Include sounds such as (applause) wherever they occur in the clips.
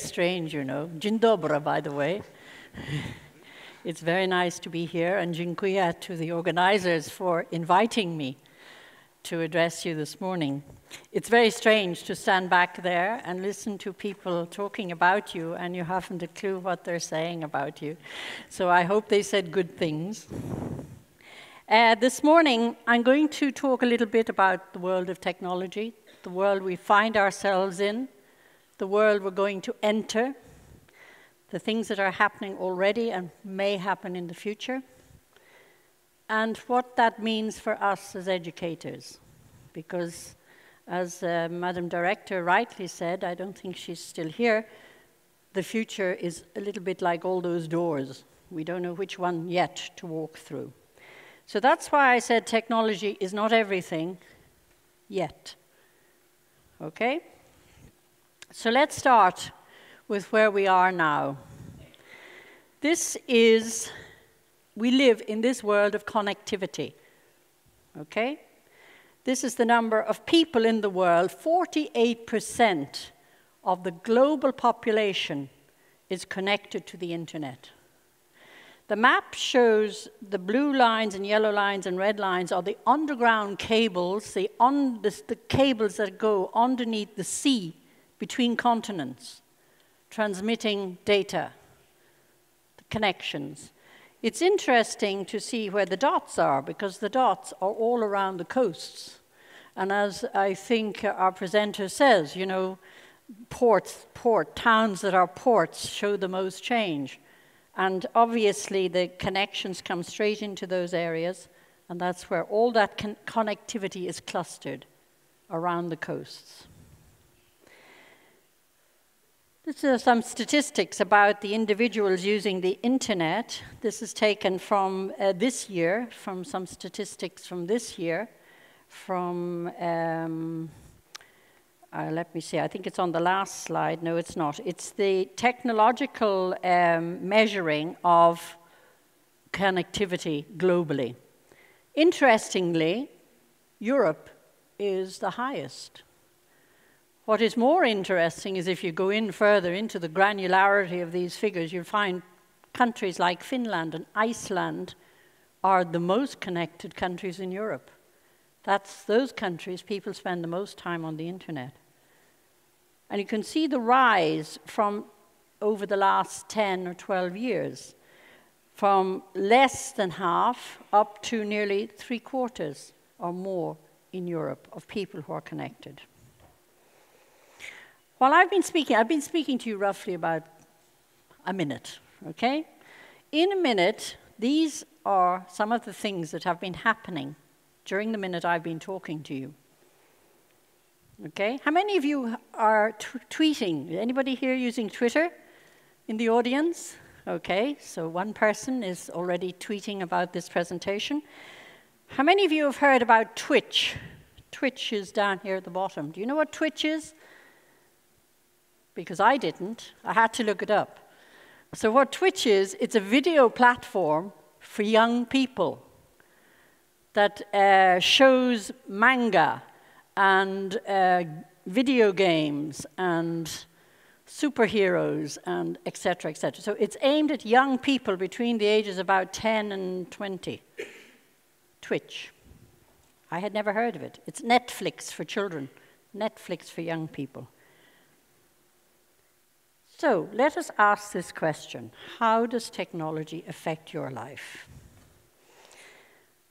strange, you know. Dzień dobry, by the way. (laughs) it's very nice to be here, and dziękuję to the organizers for inviting me to address you this morning. It's very strange to stand back there and listen to people talking about you, and you haven't a clue what they're saying about you. So I hope they said good things. Uh, this morning, I'm going to talk a little bit about the world of technology, the world we find ourselves in, the world we're going to enter, the things that are happening already and may happen in the future and what that means for us as educators. Because, as uh, Madam Director rightly said, I don't think she's still here, the future is a little bit like all those doors. We don't know which one yet to walk through. So that's why I said technology is not everything yet. Okay? So let's start with where we are now. This is we live in this world of connectivity. Okay? This is the number of people in the world. 48% of the global population is connected to the internet. The map shows the blue lines and yellow lines and red lines are the underground cables, the, un, the, the cables that go underneath the sea between continents, transmitting data, connections. It's interesting to see where the dots are because the dots are all around the coasts. And as I think our presenter says, you know, ports, port, towns that are ports show the most change. And obviously the connections come straight into those areas, and that's where all that con connectivity is clustered around the coasts. This are some statistics about the individuals using the internet. This is taken from uh, this year, from some statistics from this year, from, um, uh, let me see, I think it's on the last slide. No, it's not. It's the technological um, measuring of connectivity globally. Interestingly, Europe is the highest. What is more interesting is if you go in further into the granularity of these figures, you'll find countries like Finland and Iceland are the most connected countries in Europe. That's those countries people spend the most time on the internet. And you can see the rise from over the last 10 or 12 years, from less than half up to nearly three quarters or more in Europe of people who are connected. While I've been speaking, I've been speaking to you roughly about a minute, okay? In a minute, these are some of the things that have been happening during the minute I've been talking to you. Okay? How many of you are tweeting? Anybody here using Twitter in the audience? Okay, so one person is already tweeting about this presentation. How many of you have heard about Twitch? Twitch is down here at the bottom. Do you know what Twitch is? Because I didn't. I had to look it up. So, what Twitch is, it's a video platform for young people that uh, shows manga and uh, video games and superheroes and etc. etc. So it's aimed at young people between the ages about 10 and 20. Twitch. I had never heard of it. It's Netflix for children, Netflix for young people. So let us ask this question How does technology affect your life?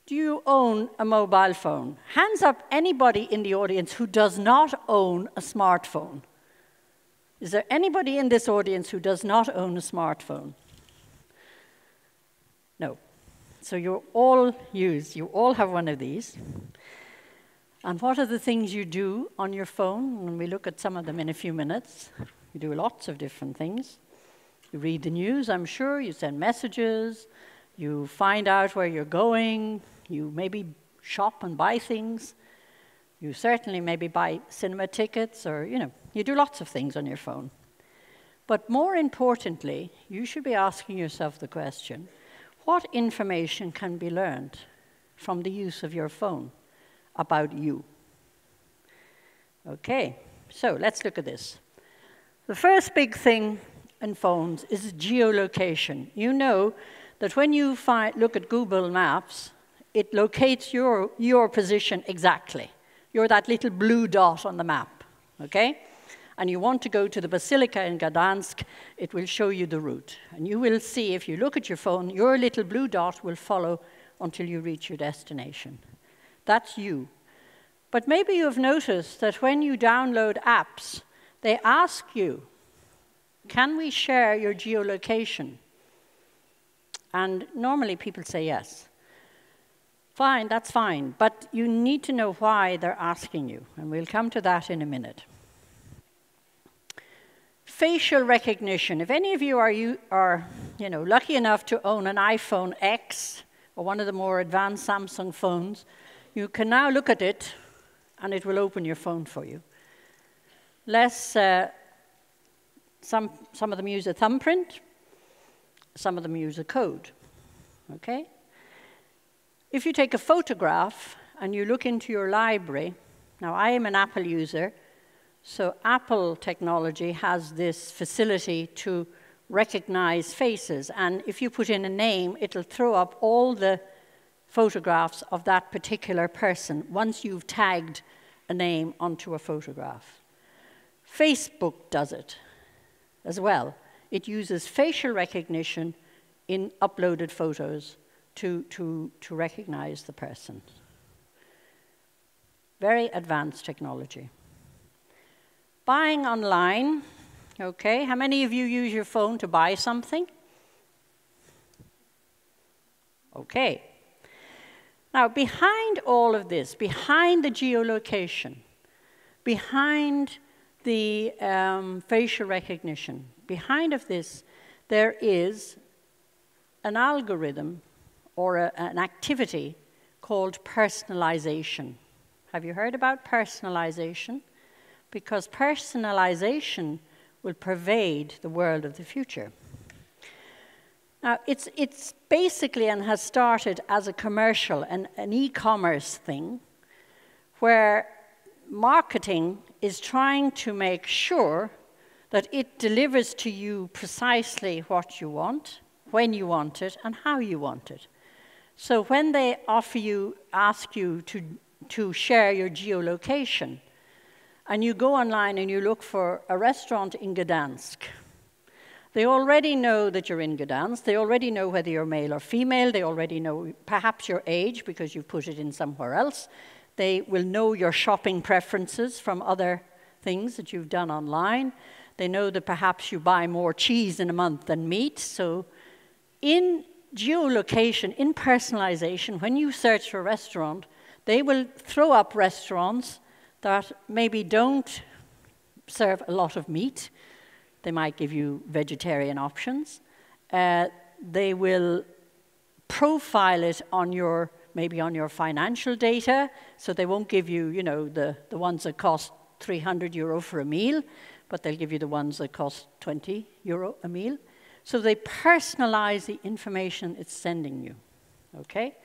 Do you own a mobile phone? Hands up anybody in the audience who does not own a smartphone. Is there anybody in this audience who does not own a smartphone? No. So you're all use, you all have one of these. And what are the things you do on your phone? And we look at some of them in a few minutes. You do lots of different things. You read the news, I'm sure, you send messages, you find out where you're going, you maybe shop and buy things. You certainly maybe buy cinema tickets or, you know, you do lots of things on your phone. But more importantly, you should be asking yourself the question what information can be learned from the use of your phone about you? Okay, so let's look at this. The first big thing in phones is geolocation. You know that when you find, look at Google Maps, it locates your, your position exactly. You're that little blue dot on the map, okay? And you want to go to the Basilica in Gdansk, it will show you the route. And you will see, if you look at your phone, your little blue dot will follow until you reach your destination. That's you. But maybe you've noticed that when you download apps, they ask you, can we share your geolocation? And normally people say yes. Fine, that's fine, but you need to know why they're asking you, and we'll come to that in a minute. Facial recognition. If any of you are, you are you know, lucky enough to own an iPhone X or one of the more advanced Samsung phones, you can now look at it and it will open your phone for you. Less, uh, some, some of them use a thumbprint, some of them use a code. Okay? If you take a photograph and you look into your library, now I am an Apple user, so Apple technology has this facility to recognize faces, and if you put in a name, it'll throw up all the photographs of that particular person once you've tagged a name onto a photograph. Facebook does it as well. It uses facial recognition in uploaded photos to, to, to recognize the person. Very advanced technology. Buying online, okay. How many of you use your phone to buy something? Okay. Now, behind all of this, behind the geolocation, behind the um, facial recognition, behind of this, there is an algorithm or a, an activity called personalization. Have you heard about personalization? Because personalization will pervade the world of the future. Now, it's, it's basically and has started as a commercial, an, an e commerce thing, where marketing is trying to make sure that it delivers to you precisely what you want, when you want it, and how you want it. So when they offer you, ask you to, to share your geolocation, and you go online and you look for a restaurant in Gdansk, they already know that you're in Gdansk. They already know whether you're male or female. They already know perhaps your age because you've put it in somewhere else. They will know your shopping preferences from other things that you've done online. They know that perhaps you buy more cheese in a month than meat. So, in geolocation, in personalization, when you search for a restaurant, they will throw up restaurants that maybe don't serve a lot of meat they might give you vegetarian options. Uh, they will profile it on your maybe on your financial data, so they won't give you, you know, the, the ones that cost 300 euro for a meal, but they'll give you the ones that cost 20 euro a meal. So they personalize the information it's sending you, okay?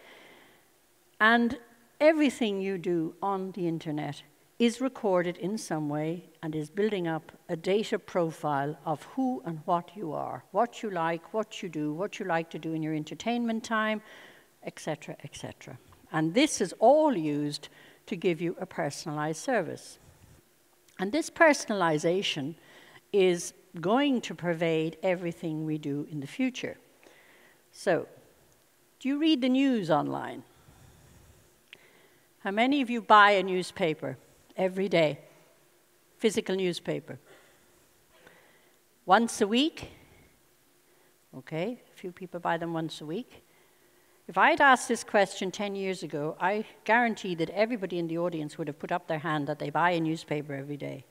And everything you do on the internet is recorded in some way and is building up a data profile of who and what you are, what you like, what you do, what you like to do in your entertainment time, etc., etc. And this is all used to give you a personalized service. And this personalization is going to pervade everything we do in the future. So, do you read the news online? How many of you buy a newspaper? every day. Physical newspaper. Once a week. Okay, a few people buy them once a week. If I had asked this question 10 years ago, I guarantee that everybody in the audience would have put up their hand that they buy a newspaper every day.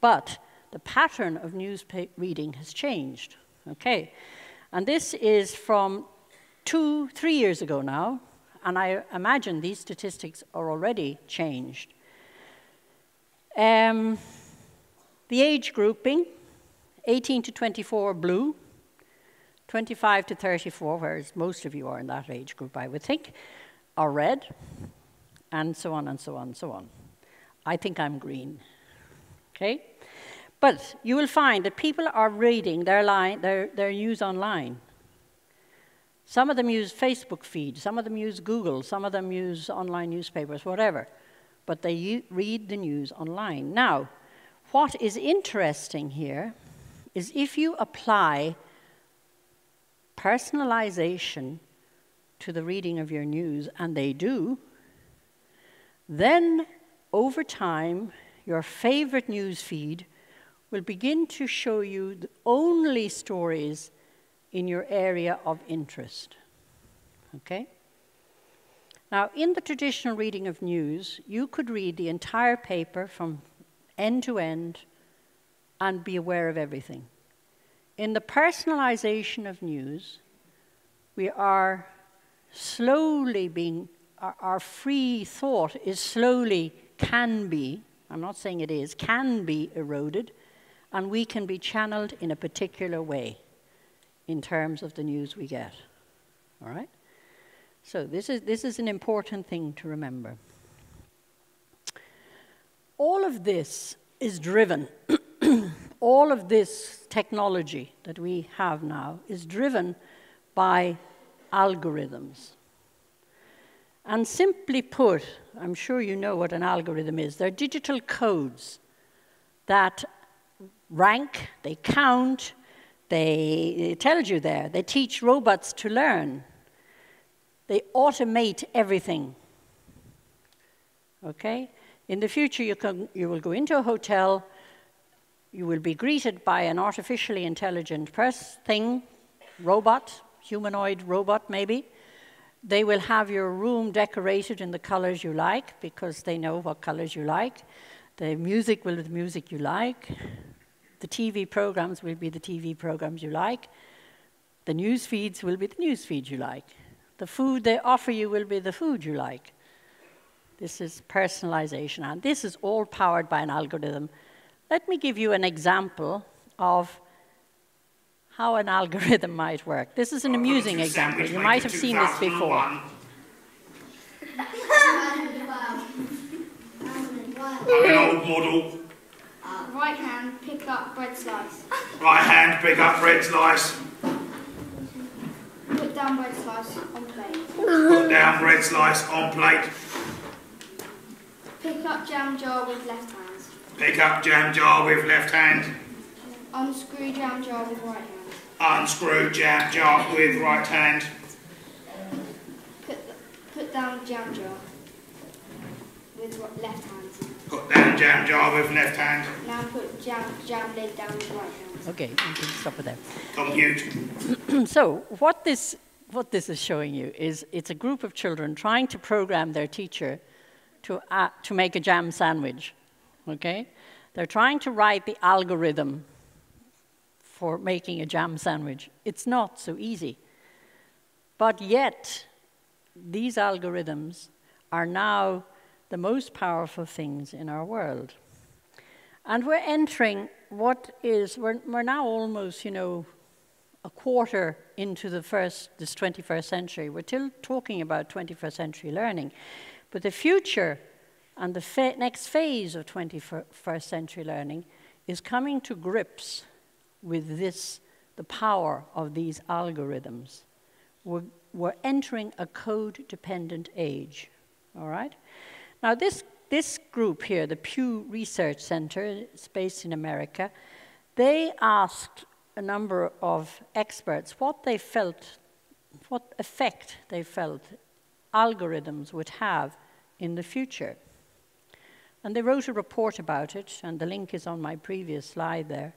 But the pattern of news reading has changed. Okay, and this is from two, three years ago now, and I imagine these statistics are already changed. Um, the age grouping 18 to 24 blue, 25 to 34, whereas most of you are in that age group, I would think, are red, and so on and so on and so on. I think I'm green. Okay? But you will find that people are reading their, line, their, their news online. Some of them use Facebook feed, some of them use Google, some of them use online newspapers, whatever. But they read the news online. Now, what is interesting here is if you apply personalization to the reading of your news, and they do, then over time, your favorite news feed will begin to show you the only stories in your area of interest. Okay? Now, in the traditional reading of news, you could read the entire paper from end to end and be aware of everything. In the personalization of news, we are slowly being, our, our, free thought is slowly, can be, I'm not saying it is, can be eroded, and we can be channeled in a particular way in terms of the news we get. All right? So, this is, this is an important thing to remember. All of this is driven (clears throat) all of this technology that we have now is driven by algorithms. And simply put, I'm sure you know what an algorithm is. They're digital codes that rank, they count, they, it tells you there. They teach robots to learn. They automate everything. Okay? In the future, you, can, you will go into a hotel, you will be greeted by an artificially intelligent person, thing, robot, humanoid robot maybe. They will have your room decorated in the colors you like because they know what colors you like. The music will be the music you like. The TV programs will be the TV programs you like. The news feeds will be the news feeds you like. The food they offer you will be the food you like. This is personalization, and this is all powered by an algorithm let me give you an example of how an algorithm (laughs) might work. This is an amusing example. You might have seen this before. (laughs) An old model. Uh, right hand, pick up bread slice. Right hand, pick up bread slice. Put down bread slice on plate. Put down bread slice on plate. Pick up jam jar with left hand. Pick up jam jar with left hand. Unscrew jam jar with right hand. Unscrew jam jar with right hand. Put, put down jam jar with left hand. Put down jam jar with left hand. Now put jam, jam lid down with right hand. Okay, you can stop it there. Compute. (clears throat) so what this, what this is showing you is it's a group of children trying to program their teacher to, uh, to make a jam sandwich okay? They're trying to write the algorithm for making a jam sandwich. It's not so easy. But yet, these algorithms are now the most powerful things in our world. And we're entering what is, we're, we're now almost, you know, a quarter into the first, this 21st century. We're still talking about 21st century learning. But the future and the next phase of 21st century learning is coming to grips with this, the power of these algorithms. We're, we're entering a code-dependent age, all right? Now this, this group here, the Pew Research Center, based in America, they asked a number of experts what they felt, what effect they felt algorithms would have in the future. And they wrote a report about it, and the link is on my previous slide there.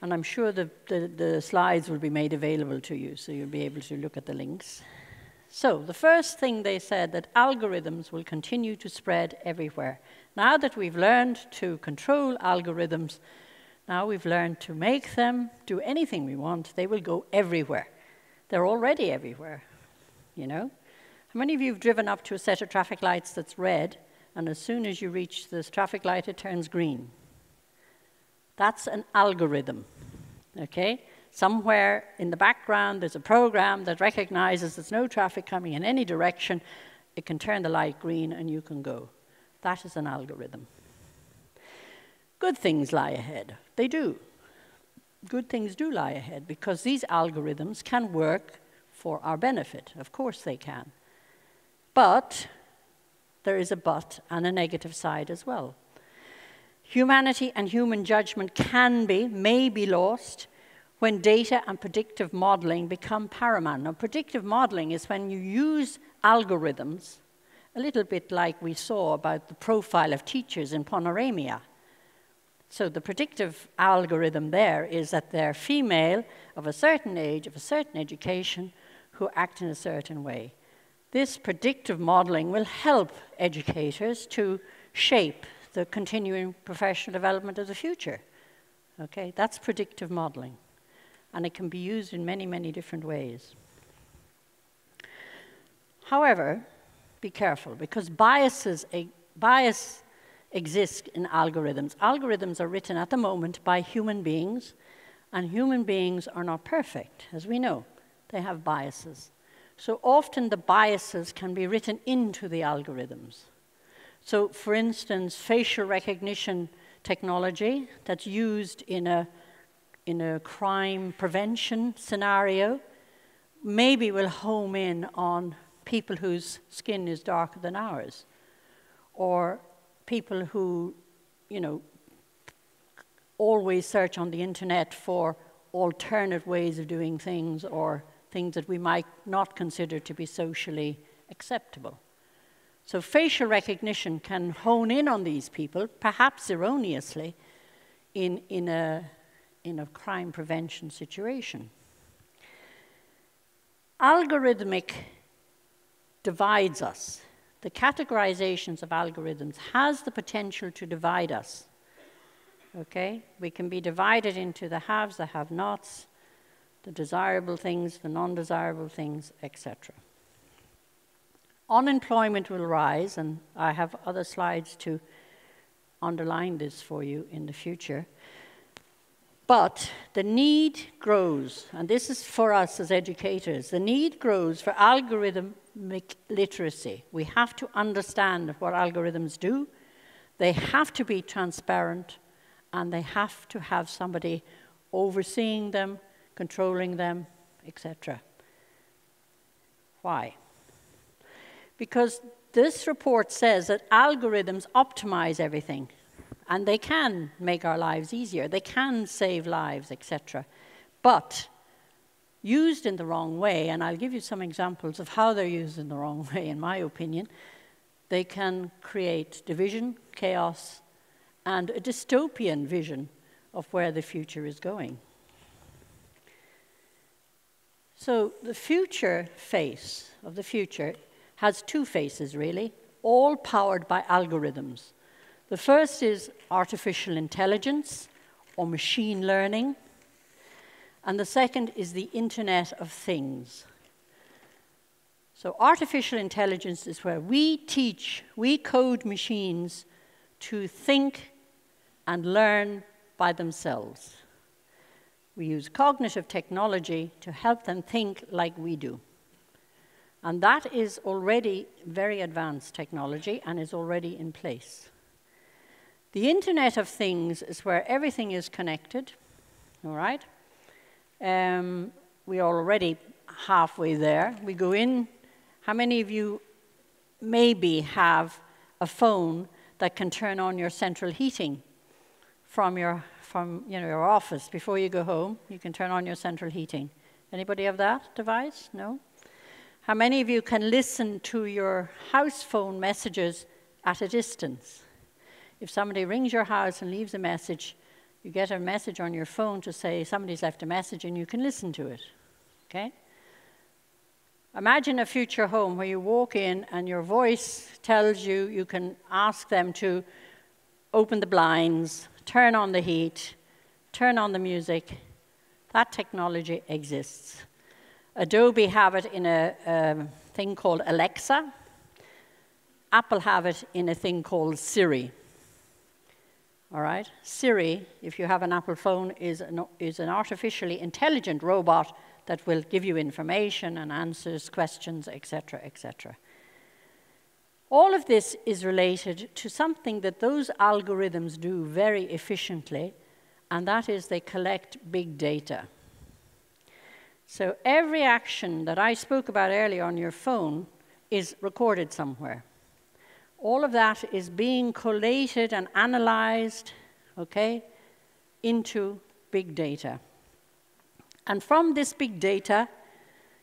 And I'm sure the, the, the, slides will be made available to you, so you'll be able to look at the links. So, the first thing they said that algorithms will continue to spread everywhere. Now that we've learned to control algorithms, now we've learned to make them do anything we want, they will go everywhere. They're already everywhere, you know? How many of you have driven up to a set of traffic lights that's red and as soon as you reach this traffic light, it turns green. That's an algorithm, okay? Somewhere in the background, there's a program that recognizes there's no traffic coming in any direction. It can turn the light green and you can go. That is an algorithm. good things lie ahead. They do. Good things do lie ahead because these algorithms can work for our benefit. Of course they can. But there is a but and a negative side as well. Humanity and human judgment can be, may be lost when data and predictive modeling become paramount. Now, predictive modeling is when you use algorithms, a little bit like we saw about the profile of teachers in Panoramia. So the predictive algorithm there is that they're female of a certain age, of a certain education, who act in a certain way. This predictive modeling will help educators to shape the continuing professional development of the future. Okay, that's predictive modeling. And it can be used in many, many different ways. However, be careful because biases, bias exists in algorithms. Algorithms are written at the moment by human beings, and human beings are not perfect, as we know. They have biases. So often the biases can be written into the algorithms. So, for instance, facial recognition technology that's used in a, in a crime prevention scenario maybe will home in on people whose skin is darker than ours, or people who, you know, always search on the internet for alternate ways of doing things or things that we might not consider to be socially acceptable. So facial recognition can hone in on these people, perhaps erroneously, in, in, a, in a crime prevention situation. Algorithmic divides us. The categorizations of algorithms has the potential to divide us. Okay? We can be divided into the haves, the have-nots, the desirable things, the non-desirable things, etc. Unemployment will rise, and I have other slides to underline this for you in the future. But the need grows, and this is for us as educators, the need grows for algorithmic literacy. We have to understand what algorithms do, they have to be transparent, and they have to have somebody overseeing them, controlling them, etc. Why? Because this report says that algorithms optimize everything, and they can make our lives easier, they can save lives, etc. But used in the wrong way, and I'll give you some examples of how they're used in the wrong (laughs) way, in my opinion, they can create division, chaos, and a dystopian vision of where the future is going. So the future face of the future has two faces, really, all powered by algorithms. The first is artificial intelligence or machine learning, and the second is the Internet of Things. So, artificial intelligence is where we teach, we code machines to think and learn by themselves. We use cognitive technology to help them think like we do. And that is already very advanced technology and is already in place. The Internet of Things is where everything is connected, all right? Um, we are already halfway there. We go in. How many of you maybe have a phone that can turn on your central heating from your from you know, your office before you go home. You can turn on your central heating. Anybody have that device? No? How many of you can listen to your house phone messages at a distance? If somebody rings your house and leaves a message, you get a message on your phone to say somebody's left a message and you can listen to it. Okay? Imagine a future home where you walk in and your voice tells you you can ask them to open the blinds, turn on the heat, turn on the music. That technology exists. Adobe have it in a, a thing called Alexa. Apple have it in a thing called Siri. All right? Siri, if you have an Apple phone, is an, is an artificially intelligent robot that will give you information and answers questions, etc., etc. All of this is related to something that those algorithms do very efficiently, and that is they collect big data. So every action that I spoke about earlier on your phone is recorded somewhere. All of that is being collated and analyzed, okay, into big data. And from this big data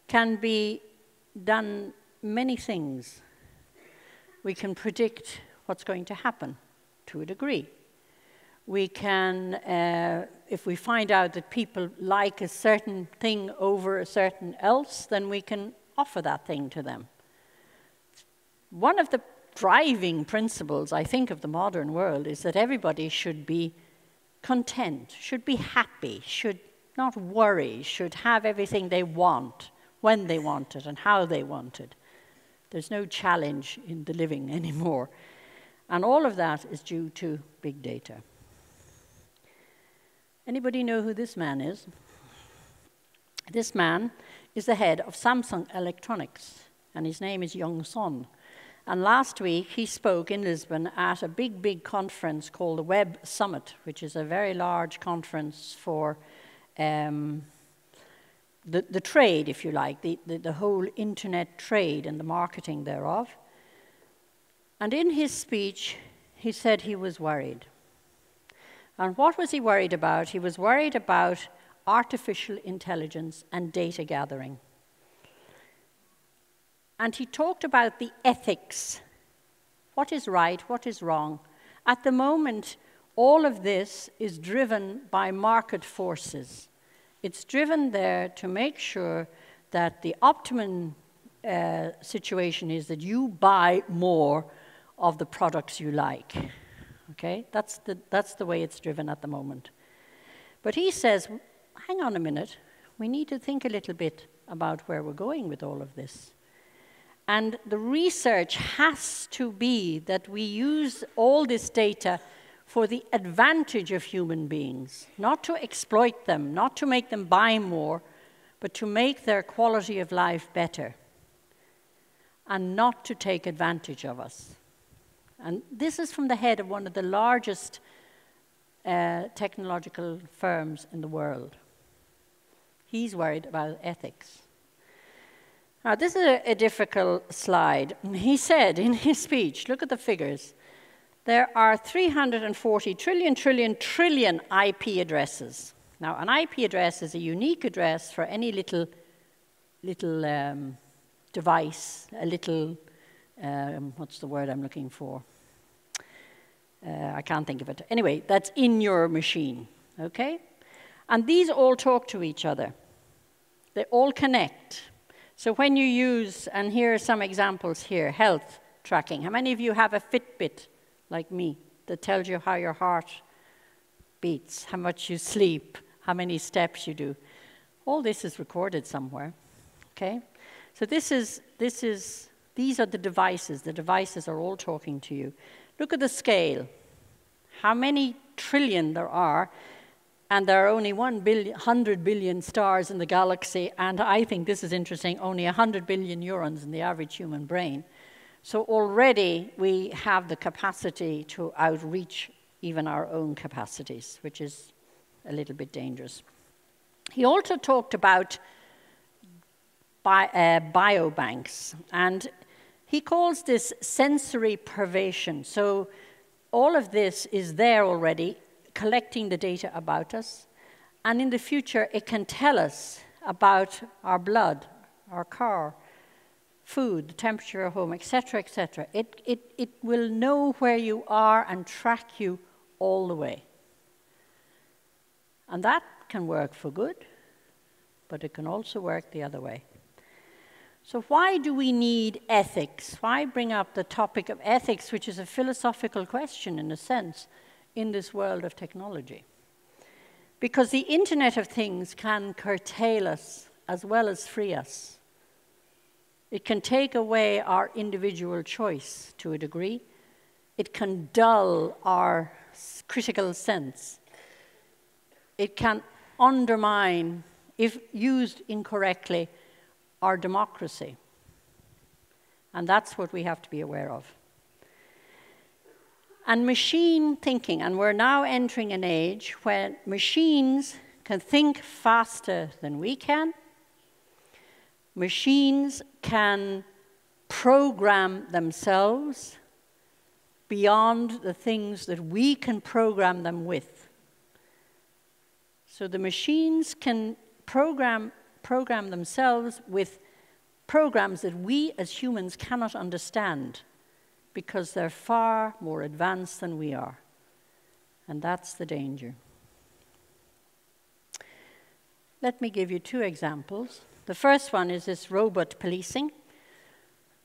can be done many things. We can predict what's going to happen to a degree. We can, uh, if we find out that people like a certain thing over a certain else, then we can offer that thing to them. One of the driving principles, I think, of the modern world is that everybody should be content, should be happy, should not worry, should have everything they want, when they want it, and how they want it. There's no challenge in the living (laughs) anymore. And all of that is due to big data. Anybody know who this man is? This man is the head of Samsung Electronics, and his name is Young Sohn. And last week he spoke in Lisbon at a big, big conference called the Web Summit, which is a very large conference for um, the, the trade, if you like, the, the, the whole internet trade and the marketing thereof. And in his speech, he said he was worried. And what was he worried about? He was worried about artificial intelligence and data gathering. And he talked about the ethics what is right, what is wrong. At the moment, all of this is driven by market forces. It's driven there to make sure that the optimum uh, situation is that you buy more of the products you like. Okay? That's the, that's the way it's driven at the moment. But he says, hang on a minute, we need to think a little bit about where we're going with all of this. And the research has to be that we use all this data for the advantage of human beings, not to exploit them, not to make them buy more, but to make their quality of life better, and not to take advantage of us. And this is from the head of one of the largest uh, technological firms in the world. He's worried about ethics. Now, this is a, a difficult slide. He said in his speech, look at the figures there are 340 trillion, trillion, trillion IP addresses. Now, an IP address is a unique address for any little, little um, device, a little, um, what's the word I'm looking for? Uh, I can't think of it. Anyway, that's in your machine, okay? And these all talk to each other. They all connect. So when you use, and here are some examples here, health tracking. How many of you have a Fitbit like me that tells you how your heart beats, how much you sleep, how many steps you do. All this is recorded somewhere. Okay? So this is this is these are the devices. The devices are all talking to you. Look at the scale. How many trillion there are, and there are only 1 billion, 100 billion stars in the galaxy, and I think this is interesting, only 100 billion neurons in the average human brain. So already we have the capacity to outreach even our own capacities, which is a little bit dangerous. He also talked about bi uh, biobanks, and he calls this sensory pervasion. So all of this is there already, collecting the data about us, and in the future it can tell us about our blood, our car, food, the temperature at home, etc., etc. It, it, it will know where you are and track you all the way. And that can work for good, but it can also work the other way. So, why do we need ethics? Why bring up the topic of ethics, which is a philosophical question in a sense, in this world of technology? Because the Internet of Things can curtail us as well as free us. It can take away our individual choice to a degree. It can dull our critical sense. It can undermine, if used incorrectly, our democracy. And that's what we have to be aware of. And machine thinking, and we're now entering an age where machines can think faster than we can. Machines can program themselves beyond the things that we can program them with. So the machines can program, program themselves with programs that we as humans cannot understand because they're far more advanced than we are. And that's the danger. Let me give you two examples. The first one is this robot policing.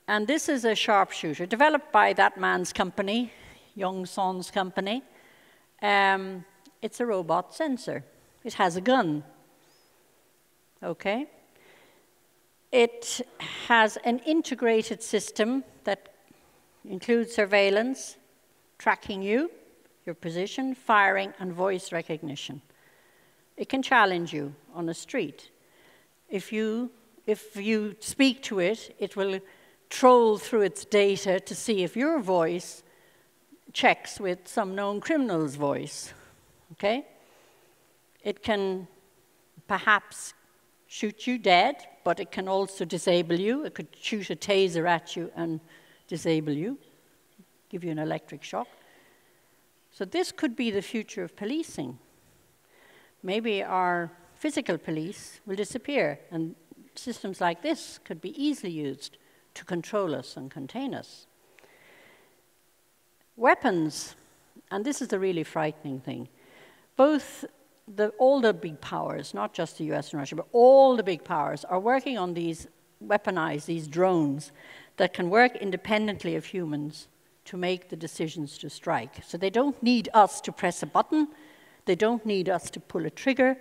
And this is a sharpshooter developed by that man's company, Young Sohn's company. Um, it's a robot sensor. It has a gun. Okay? It has an integrated system that includes surveillance, tracking you, your position, firing, and voice recognition. It can challenge you on the street. If you, if you speak to it, it will troll through its data to see if your voice checks with some known criminal's voice. Okay? It can perhaps shoot you dead, but it can also disable you. It could shoot a taser at you and disable you, give you an electric shock. So, this could be the future of policing. Maybe our physical police will disappear, and systems like this could be easily used to control us and contain us. Weapons, and this is the really frightening thing, both the, all the big powers, not just the US and Russia, but all the big powers are working on these weaponized, these drones that can work independently of humans to make the decisions to strike. So they don't need us to press a button, they don't need us to pull a trigger,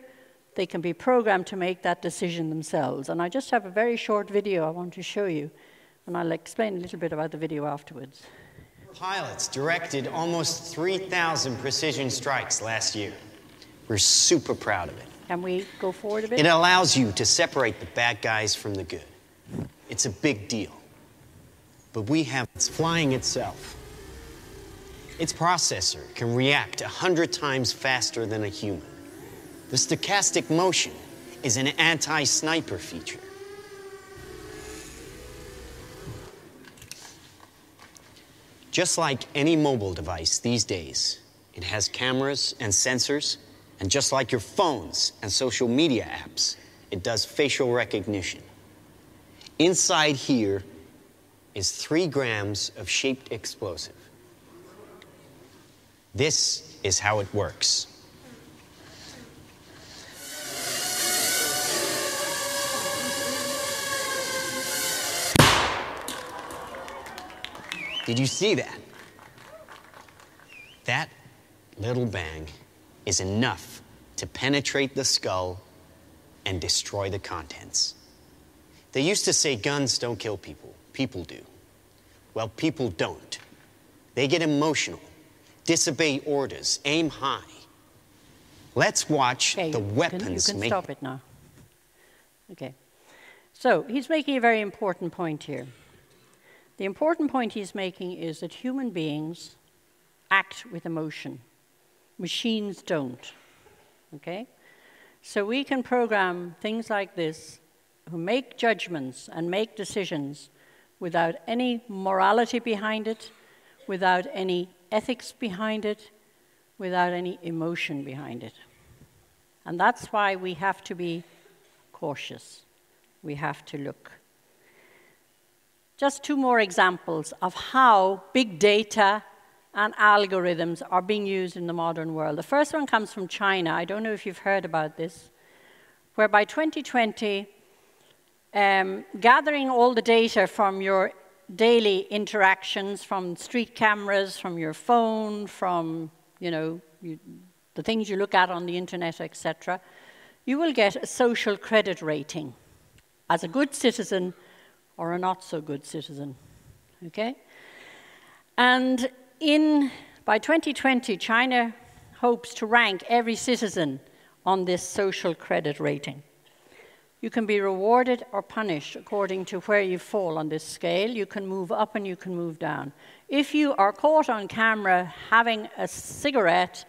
they can be programmed to make that decision themselves. And I just have a very short video I want to show you and I'll explain a little bit about the video afterwards. Pilots directed almost 3,000 precision strikes last year. We're super proud of it. Can we go forward a bit? It allows you to separate the bad guys from the good. It's a big deal. But we have it's flying itself. Its processor can react 100 times faster than a human. The stochastic motion is an anti sniper feature. Just like any mobile device these days, it has cameras and sensors, and just like your phones and social media apps, it does facial recognition. Inside here is three grams of shaped explosive. This is how it works. Did you see that? That little bang is enough to penetrate the skull and destroy the contents. They used to say guns don't kill people, people do. Well, people don't. They get emotional, disobey orders, aim high. Let's watch okay, the weapons can, you can make. stop it now. Okay. So he's making a very important point here. The important point he's making is that human beings act with emotion. Machines don't. Okay? So we can program things like this who make judgments and make decisions without any morality behind it, without any ethics behind it, without any emotion behind it. And that's why we have to be cautious. We have to look. Just two more examples of how big data and algorithms are being used in the modern world. The first one comes from China. I don't know if you've heard about this, where by 2020, um, gathering all the data from your daily interactions, from street cameras, from your phone, from you know you, the things you look at on the internet, etc., you will get a social credit rating. As a good citizen, or a not so good citizen. Okay? And in, by 2020, China hopes to rank every citizen on this social credit rating. You can be rewarded or punished according to where you fall on this scale. You can move up and you can move down. If you are caught on camera having a cigarette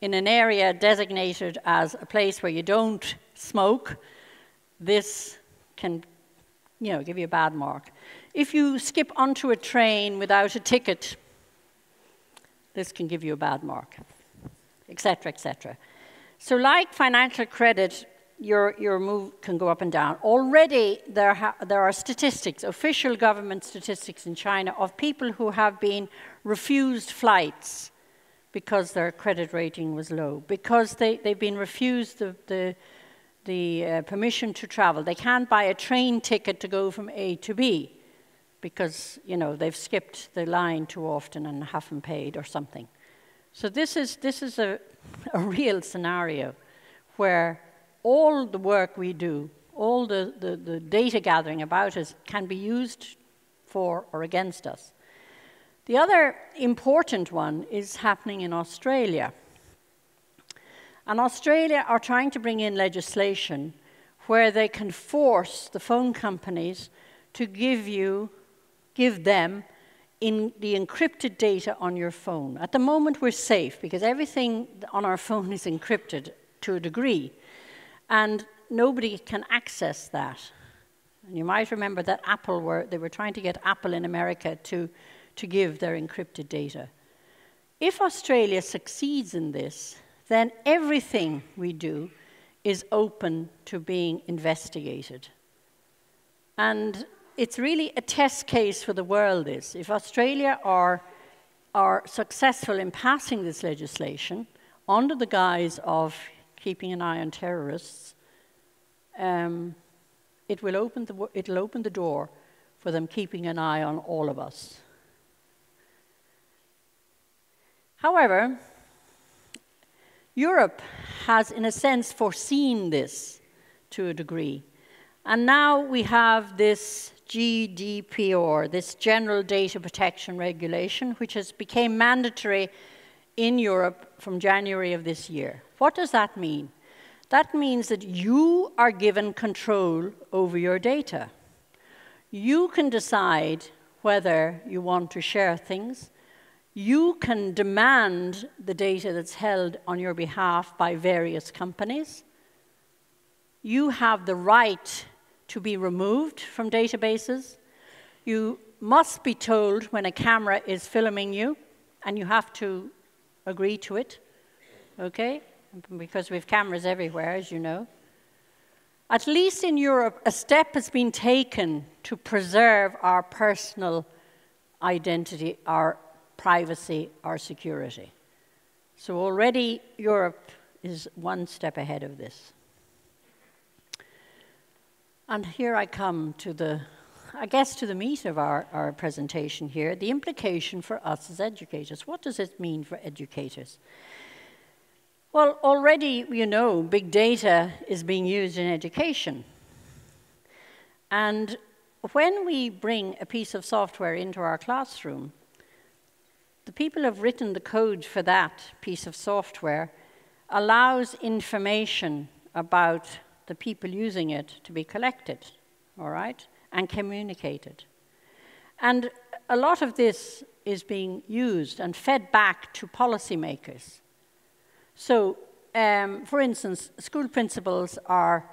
in an area designated as a place where you don't smoke, this can you know, give you a bad mark. If you skip onto a train without a ticket, this can give you a bad mark, etc., etc. So, like financial credit, your, your move can go up and down. Already, there, there are statistics, official government statistics in China, of people who have been refused flights because their credit rating was low, because they, they've been refused the, the, the uh, permission to travel. They can't buy a train ticket to go from A to B because, you know, they've skipped the line too often and haven't paid or something. So this is, this is a, (laughs) a real scenario where all the work we do, all the, the, the data gathering about us can be used for or against us. The other important one is happening in Australia. And Australia are trying to bring in legislation where they can force the phone companies to give you, give them in the encrypted data on your phone. At the moment, we're safe because everything on our phone is encrypted to a degree, and nobody can access that. And you might remember that Apple were, they were trying to get Apple in America to to give their encrypted data. If Australia succeeds in this, then everything we do is open to being investigated. And it's really a test case for the world is if Australia are, are successful in passing this legislation under the guise of keeping an eye on terrorists, um, it will open the, it'll open the door for them keeping an eye on all of us. However, Europe has, in a sense, foreseen this to a degree. And now we have this GDPR, this General Data Protection Regulation, which has become mandatory in Europe from January of this year. What does that mean? That means that you are given control over your data. You can decide whether you want to share things, you can demand the data that's held on your behalf by various companies. You have the right to be removed from databases. You must be told when a camera is filming you, and you have to agree to it, okay? Because we have cameras everywhere, as you know. At least in Europe, a step has been taken to preserve our personal identity, our privacy, or security. So already Europe is one step ahead of this. And here I come to the, I guess, to the meat of our, our presentation here the implication for us as educators. What does it mean for educators? Well, already, you know, big data is being used in education. And when we bring a piece of software into our classroom, the people who have written the code for that piece of software allows information about the people using it to be collected, all right, and communicated. And a lot of this is being used and fed back to policymakers. So, um, for instance, school principals are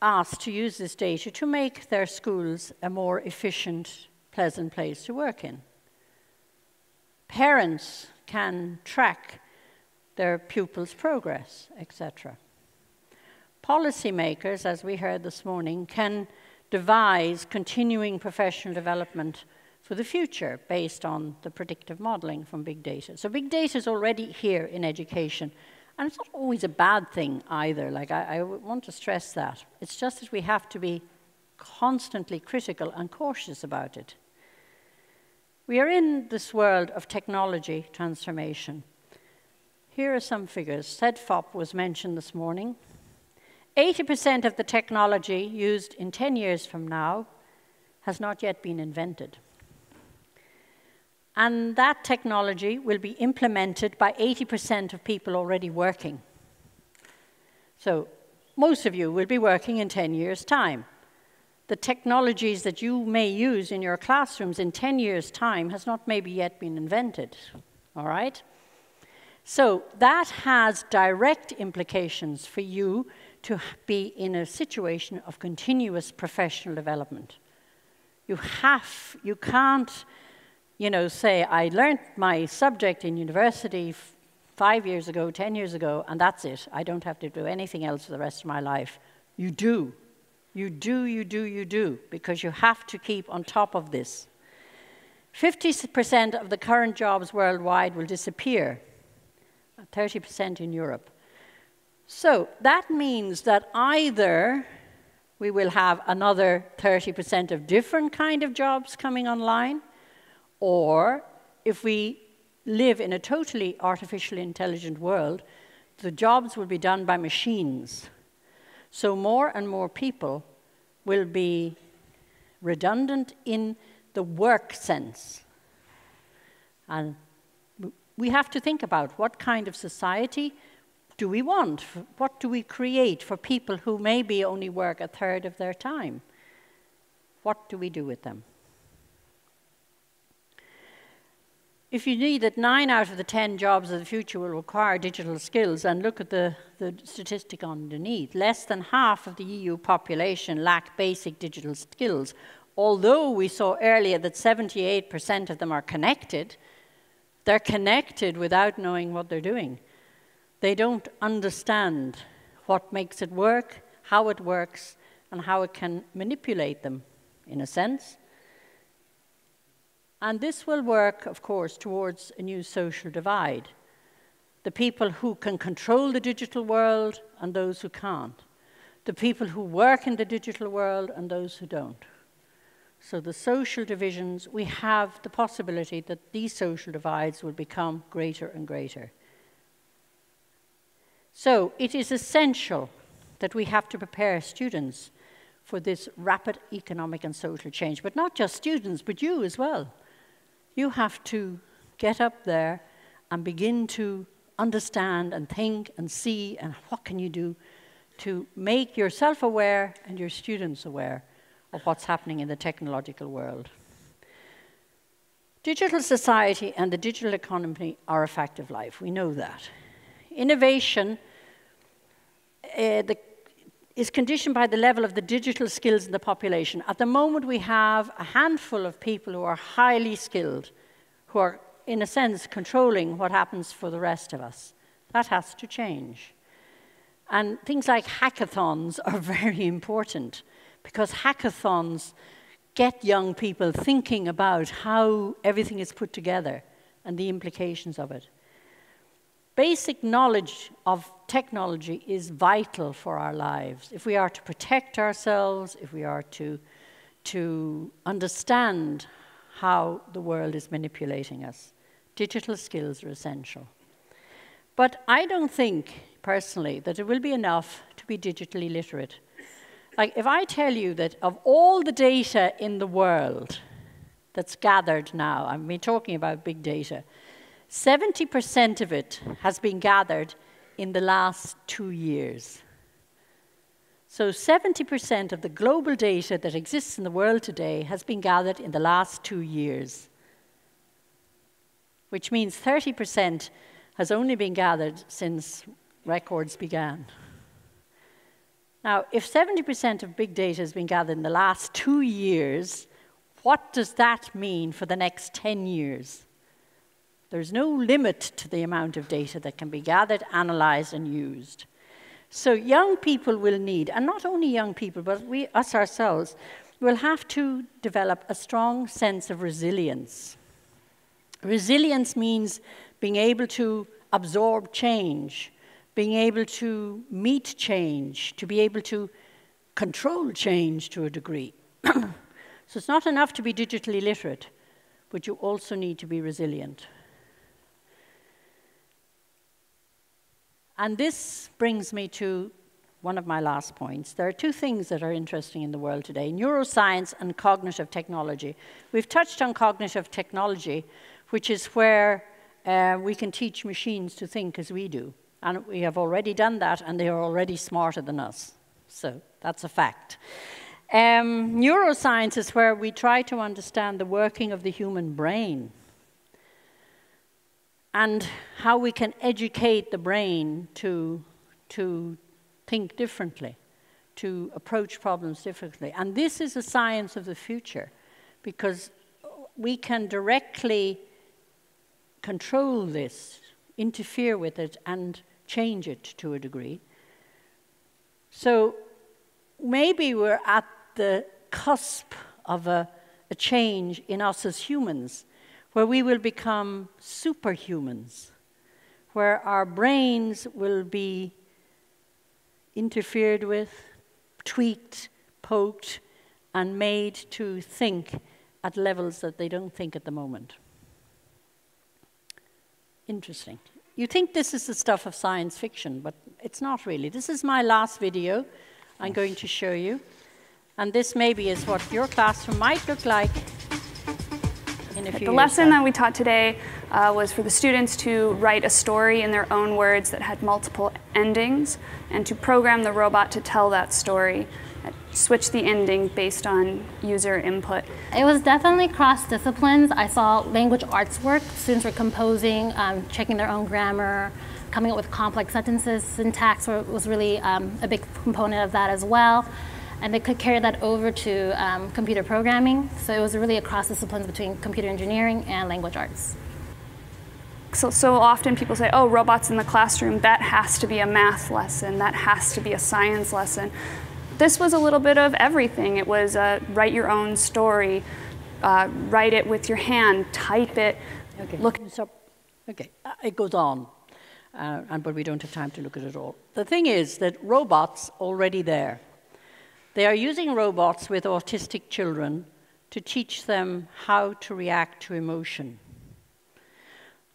asked to use this data to make their schools a more efficient, pleasant place to work in. Parents can track their pupils' progress, etc. Policymakers, as we heard this morning, can devise continuing professional development for the future based on the predictive modeling from big data. So big data is already here in education. And it's not always a bad thing either. Like, I, I want to stress that. It's just that we have to be constantly critical and cautious about it. We are in this world of technology transformation. Here are some figures. Cedefop was mentioned this morning. 80% of the technology used in 10 years from now has not yet been invented. And that technology will be implemented by 80% of people already working. So most of you will be working in 10 years' time. The technologies that you may use in your classrooms in 10 years' time has not maybe yet been invented, all right? So that has direct implications for you to be in a situation of continuous professional development. You have, you can't, you know, say, I learned my subject in university five years ago, 10 years ago, and that's it. I don't have to do anything else for the rest of my life. You do. You do, you do, you do, because you have to keep on top of this. 50% of the current jobs worldwide will disappear, 30% in Europe. So that means that either we will have another 30% of different kind of jobs coming online, or if we live in a totally artificially intelligent world, the jobs will be done by machines. So more and more people will be redundant in the work sense. And we have to think about what kind of society do we want? What do we create for people who maybe only work a third of their time? What do we do with them? If you need that nine out of the 10 jobs of the future will require digital skills, and look at the, the statistic underneath, less than half of the EU population lack basic digital skills. Although we saw earlier that 78% of them are connected, they're connected without knowing what they're doing. They don't understand what makes it work, how it works, and how it can manipulate them, in a sense. And this will work, of course, towards a new social divide. The people who can control the digital world and those who can't. The people who work in the digital world and those who don't. So the social divisions, we have the possibility that these social divides will become greater and greater. So it is essential that we have to prepare students for this rapid economic and social change, but not just students, but you as well you have to get up there and begin to understand and think and see and what can you do to make yourself aware and your students aware of what's happening in the technological world. Digital society and the digital economy are a fact of life. We know that. Innovation uh, the, is conditioned by the level of the digital skills in the population. At the moment, we have a handful of people who are highly skilled, who are, in a sense, controlling what happens for the rest of us. That has to change. And things like hackathons are (laughs) very important because hackathons get young people thinking about how everything is put together and the implications of it basic knowledge of technology is vital for our lives. If we are to protect ourselves, if we are to, to understand how the world is manipulating us, digital skills are essential. But I don't think, personally, that it will be enough to be digitally literate. Like, if I tell you that of all the data in the world that's gathered now, I mean, talking about big data, 70% of it has been gathered in the last two years. So 70% of the global data that exists in the world today has been gathered in the last two years, which means 30% has only been gathered since records began. Now, if 70% of big data has been gathered in the last two years, what does that mean for the next 10 years? There's no limit to the amount of data that can be gathered, analyzed, and used. So young people will need, and not only young people, but we, us ourselves, will have to develop a strong sense of resilience. Resilience means being able to absorb change, being able to meet change, to be able to control change to a degree. (clears throat) so it's not enough to be digitally literate, but you also need to be resilient. And this brings me to one of my last points. There are two things that are interesting in the world today neuroscience and cognitive technology. We've touched on cognitive technology, which is where uh, we can teach machines to think as we do. And we have already done that, and they are already smarter than us. So that's a fact. Um, neuroscience is where we try to understand the working of the human brain and how we can educate the brain to, to think differently, to approach problems differently. And this is a science of the future because we can directly control this, interfere with it, and change it to a degree. So maybe we're at the cusp of a, a change in us as humans where we will become superhumans, where our brains will be interfered with, tweaked, poked, and made to think at levels that they don't think at the moment. Interesting. You think this is the stuff of science fiction, but it's not really. This is my last video I'm going to show you. And this maybe is what your classroom might look like in a few The lesson time. that we taught today uh, was for the students to write a story in their own words that had multiple endings and to program the robot to tell that story, uh, switch the ending based on user input. It was definitely cross disciplines. I saw language arts work. Students were composing, um, checking their own grammar, coming up with complex sentences. Syntax was really um, a big component of that as well and they could carry that over to um, computer programming. So it was really a cross disciplines between computer engineering and language arts. So, so often people say, oh, robots in the classroom, that has to be a math lesson, that has to be a science lesson. This was a little bit of everything. It was uh, write your own story, uh, write it with your hand, type it, okay. look. So, okay, uh, it goes on, uh, and, but we don't have time to look at it all. The thing is that robots already there. They are using robots with autistic children to teach them how to react to emotion.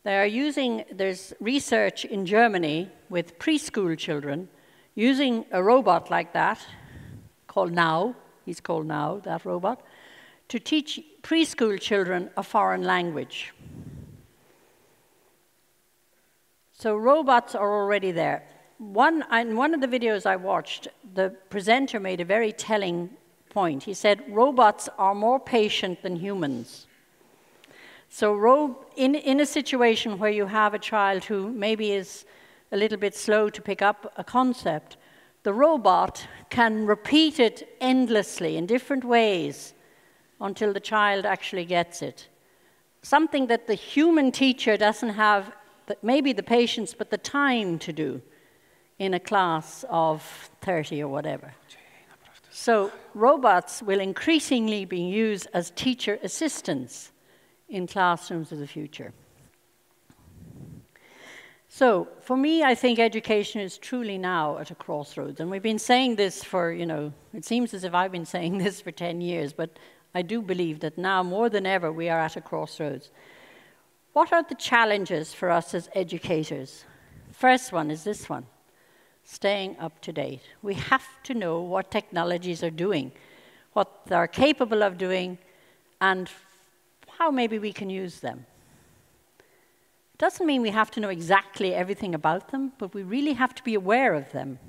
They are using, there's research in Germany with preschool children using a robot like that, called NAO, he's called NAO, that robot, to teach preschool children a foreign language. So robots are already there one, in one of the videos I watched, the presenter made a very telling point. He said, robots are more patient than humans. So in, in a situation where you have a child who maybe is a little bit slow to pick up a concept, the robot can repeat it endlessly in different ways until the child actually gets it. Something that the human teacher doesn't have, that maybe the patience, but the time to do in a class of 30 or whatever. So robots will increasingly be used as teacher assistants in classrooms of the future. So for me, I think education is truly now at a crossroads. And we've been saying this for, you know, it seems as if I've been (laughs) saying this for 10 years, but I do believe that now more than ever we are at a crossroads. What are the challenges for us as educators? First one is this one staying up to date. We have to know what technologies are doing, what they're capable of doing, and how maybe we can use them. It doesn't mean we have to know exactly everything about them, but we really have to be aware of them.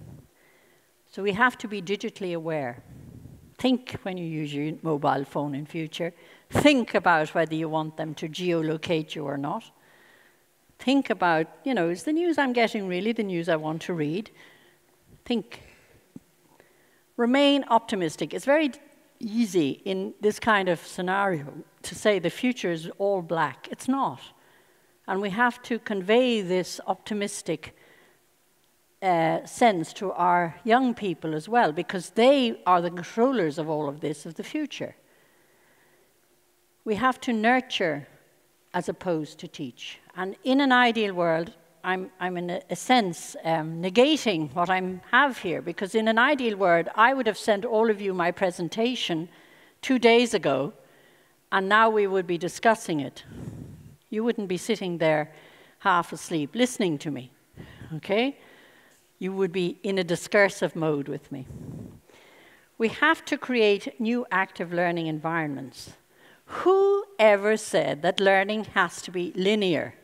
So we have to be digitally aware. Think when you use your mobile phone in future. Think about whether you want them to geolocate you or not think about, you know, is the news I'm getting really the news I want to read? Think. Remain optimistic. It's very easy in this kind of scenario to say the future is all black. It's not. And we have to convey this optimistic uh, sense to our young people as well, because they are the controllers of all of this, of the future. We have to nurture as opposed to teach. And in an ideal world, I'm, I'm in a, a sense um, negating what I have here, because in an ideal world, I would have sent all of you my presentation two days ago, and now we would be discussing it. You wouldn't be sitting there half asleep listening to me, okay? You would be in a discursive mode with me. We have to create new active learning environments. Who ever said that learning has to be linear?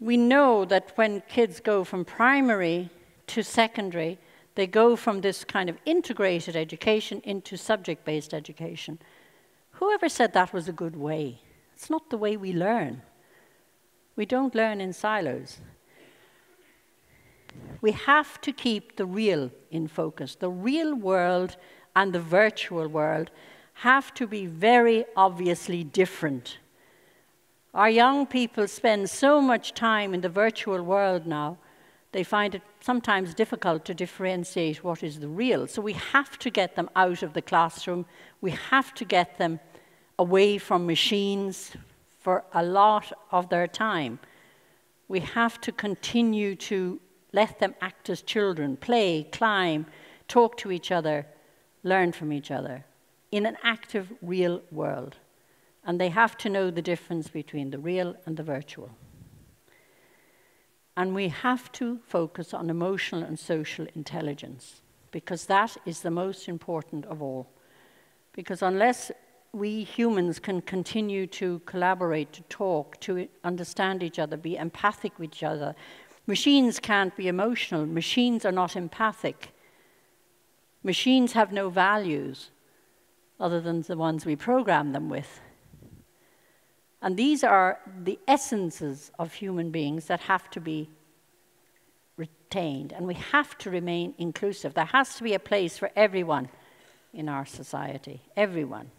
We know that when kids go from primary to secondary, they go from this kind of integrated education into subject based education. Whoever said that was a good way? It's not the way we learn. We don't learn in silos. We have to keep the real in focus. The real world and the virtual world have to be very obviously different. Our young people spend so much time in the virtual world now, they find it sometimes difficult to differentiate what is the real. So we have to get them out of the classroom. We have to get them away from machines for a lot of their time. We have to continue to let them act as children, play, climb, talk to each other, learn from each other in an active, real world and they have to know the difference between the real and the virtual. And we have to focus on emotional and social intelligence because that is the most important of all. Because unless we humans can continue to collaborate, to talk, to understand each other, be empathic with each other, machines can't be emotional, machines are not empathic. Machines have no values other than the ones we program them with. And these are the essences of human beings that have to be retained. And we have to remain inclusive. There has to be a place for everyone in our society, everyone.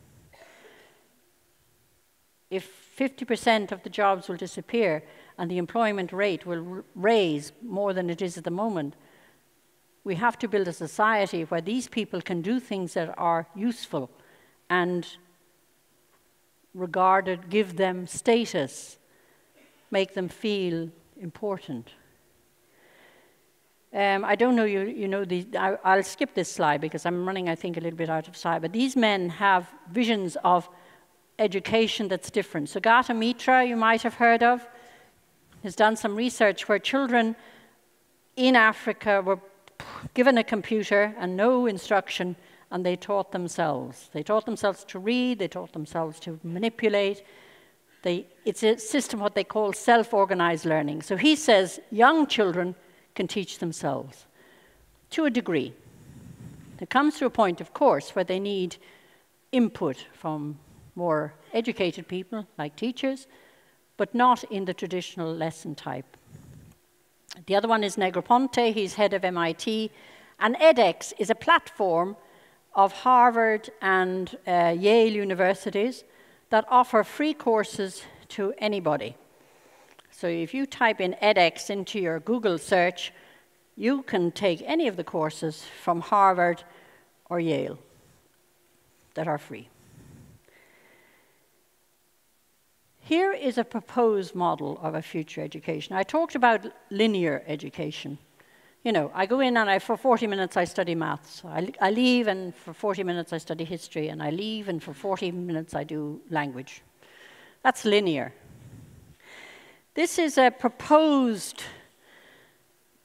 If 50% of the jobs will disappear and the employment rate will raise more than it is at the moment, we have to build a society where these people can do things that are useful and regarded, give them status, make them feel important. Um, I don't know, you, you know, the, I, will skip this slide because I'm running, I think, a little bit out of sight. But these men have visions of education that's different. Sugata Mitra, you might have heard of, has done some research where children in Africa were given a computer and no instruction and they taught themselves. They taught themselves to read, they taught themselves to manipulate. They, it's a system what they call self organized learning. So he says young children can teach themselves to a degree. It comes to a point, of course, where they need input from more educated people, like teachers, but not in the traditional lesson type. The other one is Negroponte, he's head of MIT, and edX is a platform of Harvard and uh, Yale universities that offer free courses to anybody. So if you type in edX into your Google search, you can take any of the courses from Harvard or Yale that are free. Here is a proposed model of a future education. I talked about linear education you know, I go in and I, for 40 minutes I study maths. I, I leave and for 40 minutes I study history, and I leave and for 40 minutes I do language. That's linear. This is a proposed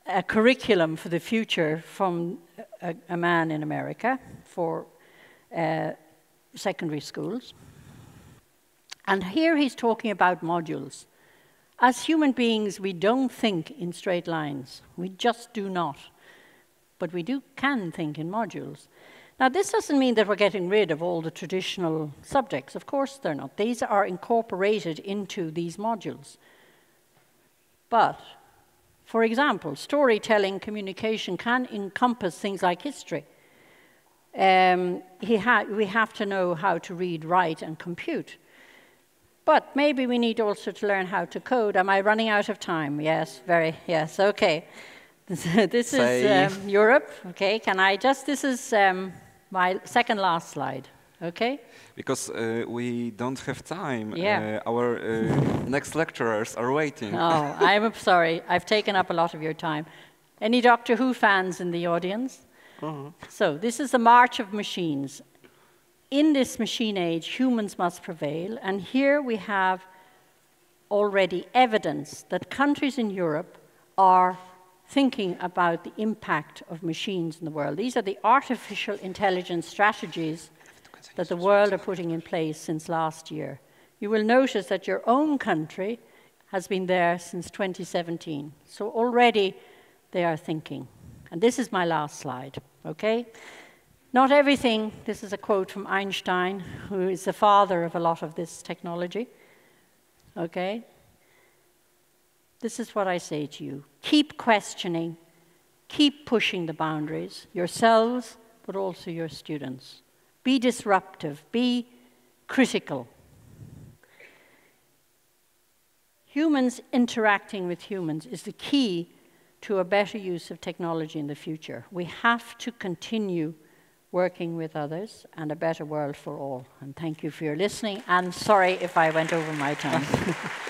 a curriculum for the future from a, a man in America for uh, secondary schools. And here he's talking about modules. As human beings, we don't think in straight lines. We just do not. But we do can think in modules. Now, this doesn't mean that we're getting rid of all the traditional subjects. Of course, they're not. These are incorporated into these modules. But, for example, storytelling communication can encompass things like history. Um, ha we have to know how to read, write, and compute. But maybe we need also to learn how to code. Am I running out of time? Yes, very, yes, okay. (laughs) this is um, Europe, okay. Can I just, this is um, my second last slide, okay? Because uh, we don't have time. Yeah. Uh, our uh, next lecturers are waiting. Oh, I'm (laughs) sorry. I've taken up a lot of your time. Any Doctor Who fans in the audience? -huh. So this is the March of Machines in this machine age, humans must prevail. And here we have already evidence that countries in Europe are thinking about the impact of machines in the world. These are the artificial intelligence strategies that the world are putting in place since last year. You will notice that your own country has been there since 2017. So already they are thinking. And this is my last slide, okay? Not everything, this is a quote from Einstein, who is the father of a lot of this technology, okay? This is what I say to you keep questioning, keep pushing the boundaries, yourselves, but also your students. Be disruptive, be critical. Humans interacting with humans is the key to a better use of technology in the future. We have to continue working with others and a better world for all. And thank you for your listening. And sorry if I went over my time. (laughs)